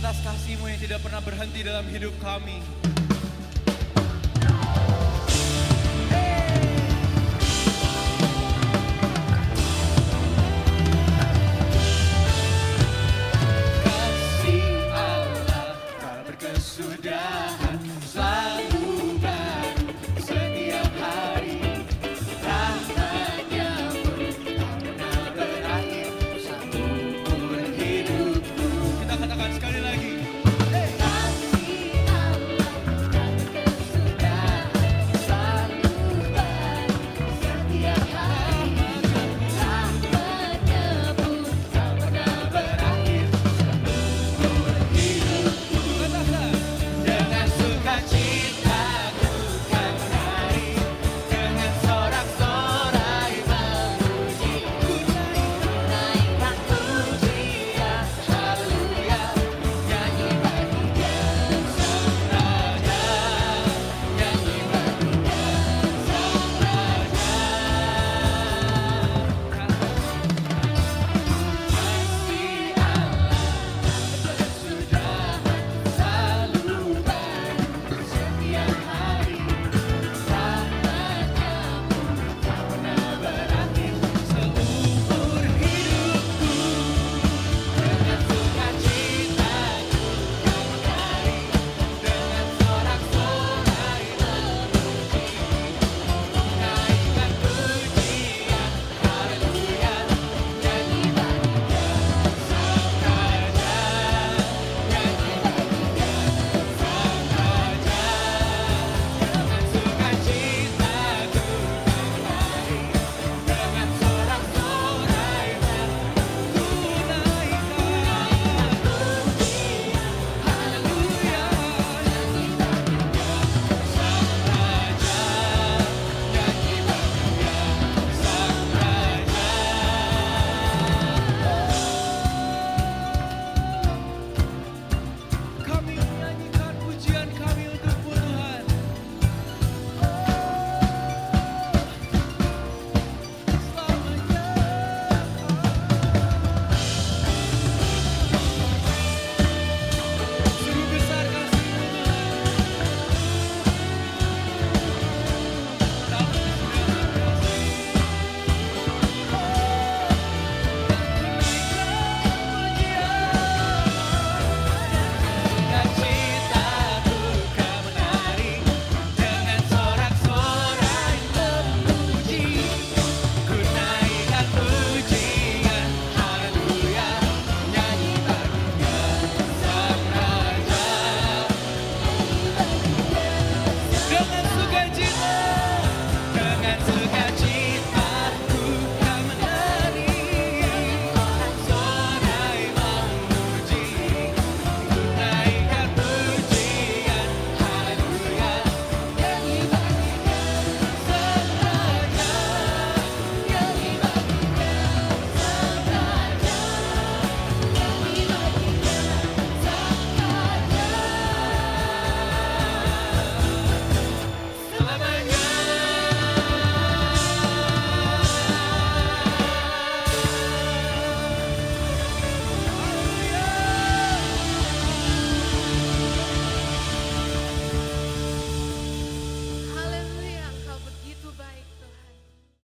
atas kasih-Mu yang tidak pernah berhenti dalam hidup kami.